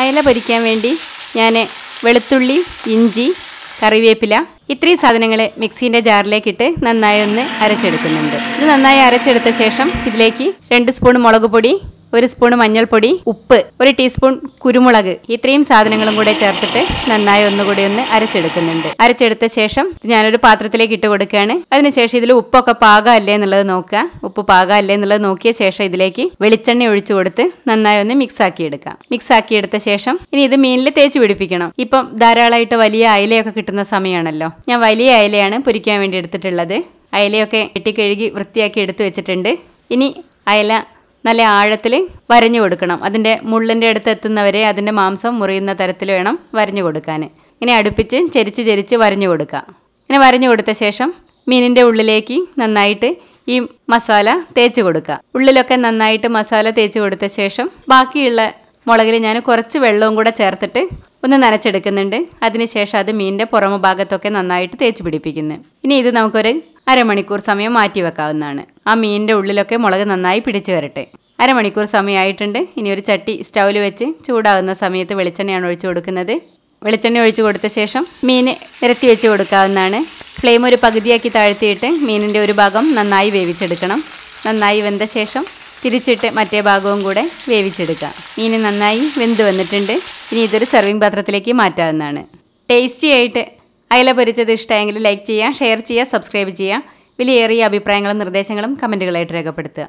അയല പൊരിക്കാൻ വേണ്ടി ഞാൻ വെളുത്തുള്ളി ഇഞ്ചി കറിവേപ്പില ഇത്രയും സാധനങ്ങൾ മിക്സീന്റെ ജാറിലേക്കിട്ട് നന്നായി ഒന്ന് അരച്ചെടുക്കുന്നുണ്ട്. ഇത് നന്നായി അരച്ചെടുത്ത ശേഷം ഇതിലേക്ക് രണ്ട് സ്പൂൺ മുളക് പൊടി ഒരു സ്പൂൺ മഞ്ഞൾപ്പൊടി ഉപ്പ് ഒരു ടീസ്പൂൺ കുരുമുളക്. ഇത്രയും സാധനങ്ങളും കൂടെ ചേർത്തിട്ട് നന്നായി ഒന്നുകൂടി ഒന്ന് അരച്ചെടുക്കുന്നുണ്ട്. അരച്ചെടുത്ത ശേഷം ഞാനൊരു പാത്രത്തിലേക്ക് ഇട്ട് കൊടുക്കുകയാണ്. അതിനുശേഷം ഇതിൽ ഉപ്പൊക്കെ പാകമല്ലേ എന്നുള്ളത് നോക്കുക. ഉപ്പ് പാകമല്ലേ എന്നുള്ളത് നോക്കിയ ശേഷം ഇതിലേക്ക് വെളിച്ചെണ്ണ ഒഴിച്ചു കൊടുത്ത് നന്നായി ഒന്ന് മിക്സ് ആക്കി എടുക്കാം മിക്സ് ആക്കി എടുത്ത ശേഷം ഇനി ഇത് മീനിൽ തേച്ച് പിടിപ്പിക്കണം. ഇപ്പം ധാരാളമായിട്ട് വലിയ അയലയൊക്കെ കിട്ടുന്ന സമയമാണല്ലോ. ഞാൻ വലിയ അയലയാണ് പൊരിക്കാൻ വേണ്ടി എടുത്തിട്ടുള്ളത്. അയലയൊക്കെ വെട്ടി കഴുകി വൃത്തിയാക്കി എടുത്തു വെച്ചിട്ടുണ്ട്. ഇനി അയല നല്ല ആഴത്തിൽ വരഞ്ഞു കൊടുക്കണം. അതിന്റെ മുള്ളിന്റെ അടുത്ത് എത്തുന്നവരെ അതിന്റെ മാംസം മുറിയുന്ന തരത്തിൽ വേണം വരഞ്ഞു കൊടുക്കാൻ. ഇങ്ങനെ അടുപ്പിച്ച് ചെരിച്ച് ചെരിച്ച് വരഞ്ഞു കൊടുക്കുക. ഇങ്ങനെ വരഞ്ഞു കൊടുത്ത ശേഷം മീനിന്റെ ഉള്ളിലേക്ക് നന്നായിട്ട് ഈ മസാല തേച്ച് കൊടുക്കുക. ഉള്ളിലൊക്കെ നന്നായിട്ട് മസാല തേച്ച് കൊടുത്ത ശേഷം ബാക്കിയുള്ള മുളകിൽ ഞാൻ കുറച്ച് വെള്ളവും കൂടെ ചേർത്തിട്ട് ഒന്ന് നനച്ചെടുക്കുന്നുണ്ട്. അതിനുശേഷം അത് മീനിന്റെ പുറമ ഭാഗത്തൊക്കെ നന്നായിട്ട് തേച്ച് പിടിപ്പിക്കുന്നു. ഇനി ഇത് നമുക്കൊരു അരമണിക്കൂർ സമയം മാറ്റി വെക്കാവുന്നതാണ്. ആ മീനിന്റെ ഉള്ളിലൊക്കെ മുളക് നന്നായി പിടിച്ചു വരട്ടെ. അരമണിക്കൂർ സമയമായിട്ടുണ്ട്. ഇനി ഒരു ചട്ടി സ്റ്റൗവിൽ വെച്ച് ചൂടാകുന്ന സമയത്ത് വെളിച്ചെണ്ണയാണ് ഒഴിച്ചു കൊടുക്കുന്നത്. വെളിച്ചെണ്ണ ഒഴിച്ചു കൊടുത്ത ശേഷം മീൻ നിരത്തി വെച്ച് കൊടുക്കാവുന്നതാണ്. ഫ്ലെയിം ഒരു പകുതിയാക്കി താഴ്ത്തിയിട്ട് മീനിന്റെ ഒരു ഭാഗം നന്നായി വേവിച്ചെടുക്കണം. നന്നായി വെന്ത ശേഷം തിരിച്ചിട്ട് മറ്റേ ഭാഗവും കൂടെ വേവിച്ചെടുക്കാം. മീൻ നന്നായി വെന്ത് വന്നിട്ടുണ്ട്. ഇനി ഇതൊരു സെർവിങ് പാത്രത്തിലേക്ക് മാറ്റാവുന്നതാണ്. ടേസ്റ്റി ആയിട്ട് അയല പൊരിച്ചത് ഇഷ്ടമായെങ്കിൽ ലൈക്ക് ചെയ്യുക ഷെയർ ചെയ്യുക സബ്സ്ക്രൈബ് ചെയ്യുക. വിലയേറിയ അഭിപ്രായങ്ങളും നിർദ്ദേശങ്ങളും കമന്റുകളായിട്ട് രേഖപ്പെടുത്തുക.